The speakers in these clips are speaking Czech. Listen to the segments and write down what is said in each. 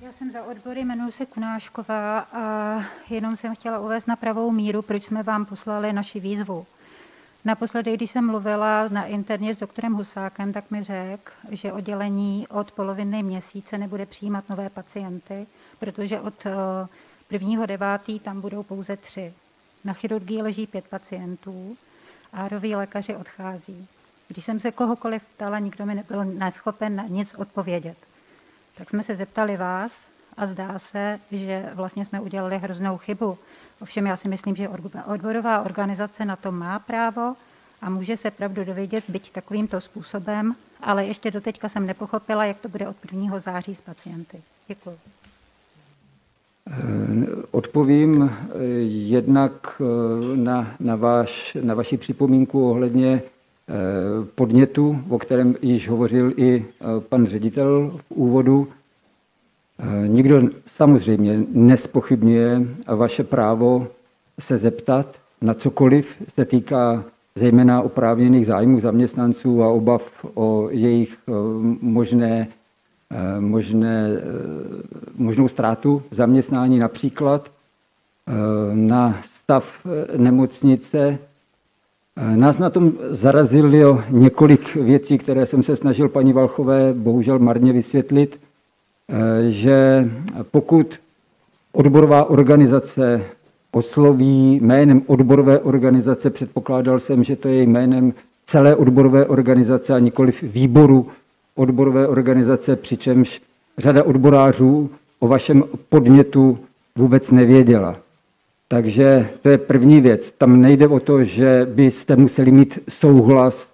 Já jsem za odbory, jmenuji se Kunášková a jenom jsem chtěla uvést na pravou míru, proč jsme vám poslali naši výzvu. Naposledy, když jsem mluvila na interně s doktorem Husákem, tak mi řekl, že oddělení od poloviny měsíce nebude přijímat nové pacienty, protože od eh, prvního devátý tam budou pouze tři. Na chirurgii leží pět pacientů a roví lékaři odchází. Když jsem se kohokoliv ptala, nikdo mi nebyl neschopen na nic odpovědět. Tak jsme se zeptali vás a zdá se, že vlastně jsme udělali hroznou chybu. Ovšem já si myslím, že odborová organizace na to má právo a může se pravdu dovědět, byť takovýmto způsobem, ale ještě doteďka jsem nepochopila, jak to bude od 1. září s pacienty. Děkuji. Odpovím eh, jednak eh, na, na, váš, na vaši připomínku ohledně podnětu, o kterém již hovořil i pan ředitel v úvodu. Nikdo samozřejmě nespochybňuje vaše právo se zeptat na cokoliv se týká zejména oprávněných zájmů zaměstnanců a obav o jejich možné Eh, možné, eh, možnou ztrátu zaměstnání například eh, na stav nemocnice. Nás na tom zarazilo několik věcí, které jsem se snažil paní Valchové bohužel marně vysvětlit, že pokud odborová organizace osloví jménem odborové organizace, předpokládal jsem, že to je jménem celé odborové organizace a nikoliv výboru odborové organizace, přičemž řada odborářů o vašem podnětu vůbec nevěděla. Takže to je první věc. Tam nejde o to, že byste museli mít souhlas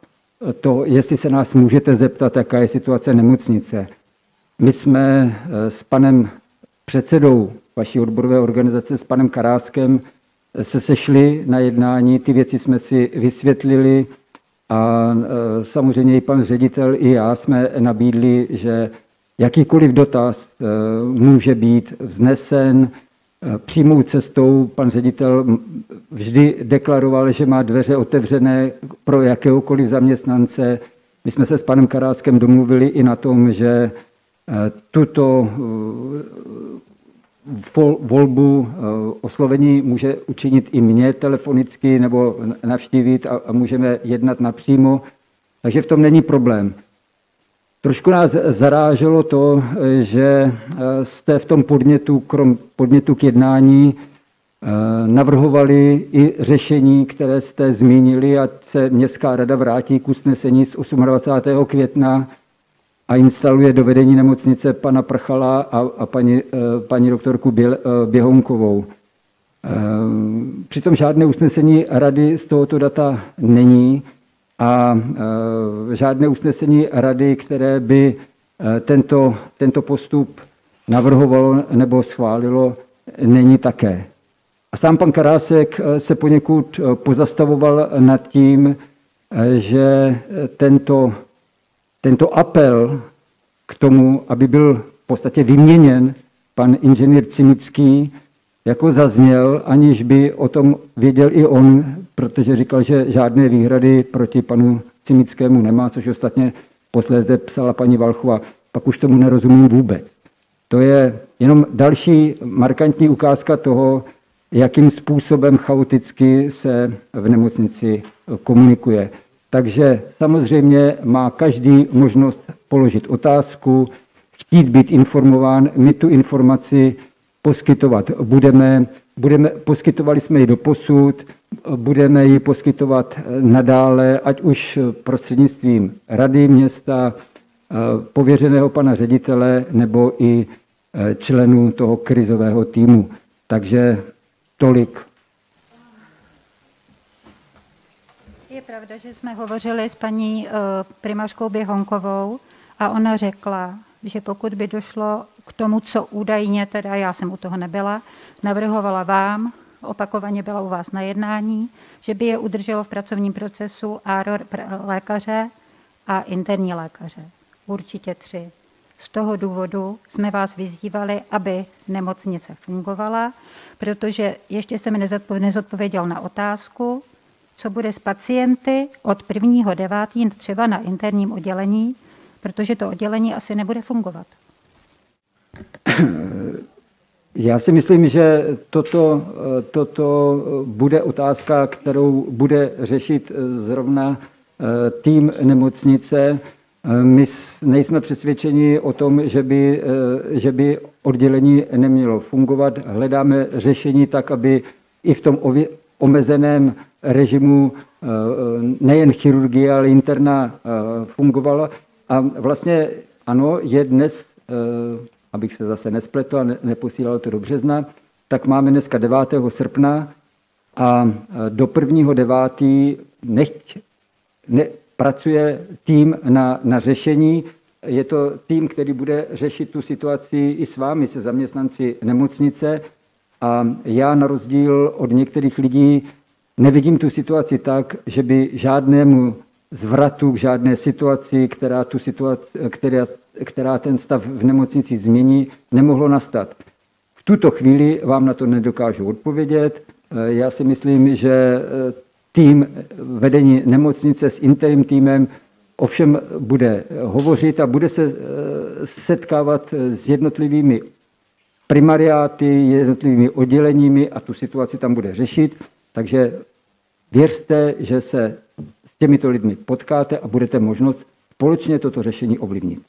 to, jestli se nás můžete zeptat, jaká je situace nemocnice. My jsme eh, s panem předsedou vaší odborové organizace, s panem Karáskem, se sešli na jednání, ty věci jsme si vysvětlili, a samozřejmě i pan ředitel, i já jsme nabídli, že jakýkoliv dotaz může být vznesen přímou cestou. Pan ředitel vždy deklaroval, že má dveře otevřené pro jakéhokoliv zaměstnance. My jsme se s panem Karáskem domluvili i na tom, že tuto volbu eh, oslovení může učinit i mě telefonicky nebo navštívit a, můžeme jednat napřímo, takže v tom není problém. Trošku nás zaráželo to, že eh, jste v tom podnětu, krom podnětu k jednání, eh, navrhovali i řešení, které jste zmínili, ať se Městská rada vrátí k usnesení z 28. května a instaluje do vedení nemocnice pana Prchala a, a paní, eh, paní doktorku Běl, Běhonkovou. Přitom žádné usnesení rady z tohoto data není a žádné usnesení rady, které by tento, tento postup navrhovalo nebo schválilo, není také. A sám pan Karásek se poněkud pozastavoval nad tím, že tento tento apel k tomu, aby byl v podstatě vyměněn pan inženýr Cimický, jako zazněl, aniž by o tom věděl i on, protože říkal, že žádné výhrady proti panu Cimickému nemá, což ostatně posléze psala paní Valchova. Pak už tomu nerozumím vůbec. To je jenom další markantní ukázka toho, jakým způsobem chaoticky se v nemocnici komunikuje. Takže samozřejmě má každý možnost položit otázku, chtít být informován. My tu informaci poskytovat budeme. budeme poskytovali jsme ji do posud, budeme ji poskytovat nadále, ať už prostřednictvím rady města, pověřeného pana ředitele nebo i členů toho krizového týmu. Takže tolik Je pravda, že jsme hovořili s paní primářkou Běhonkovou a ona řekla, že pokud by došlo k tomu, co údajně, teda já jsem u toho nebyla, navrhovala vám, opakovaně byla u vás na jednání, že by je udrželo v pracovním procesu AROR lékaře a interní lékaře. Určitě tři. Z toho důvodu jsme vás vyzývali, aby nemocnice fungovala, protože ještě jste mi nezodpověděl na otázku, co bude s pacienty od 1.9. třeba na interním oddělení, protože to oddělení asi nebude fungovat. Já si myslím, že toto, toto bude otázka, kterou bude řešit zrovna tým nemocnice. My nejsme přesvědčeni o tom, že by, že by oddělení nemělo fungovat. Hledáme řešení tak, aby i v tom omezeném režimu nejen chirurgie, ale interna fungovala. A vlastně ano, je dnes abych se zase nespletl a neposílal to do března, tak máme dneska 9. srpna a do 1. 9. nechť ne, pracuje tým na, na řešení. Je to tým, který bude řešit tu situaci i s vámi, se zaměstnanci nemocnice. A já na rozdíl od některých lidí nevidím tu situaci tak, že by žádnému zvratu k žádné situaci, která, tu situaci, která, která ten stav v nemocnici změní, nemohlo nastat. V tuto chvíli vám na to nedokážu odpovědět. Eh, já si myslím, že eh, tým vedení nemocnice s interim týmem ovšem bude hovořit a bude se eh, setkávat s jednotlivými primariáty, jednotlivými odděleními a tu situaci tam bude řešit. Takže věřte, že se těmito lidmi potkáte a budete možnost společně toto řešení ovlivnit.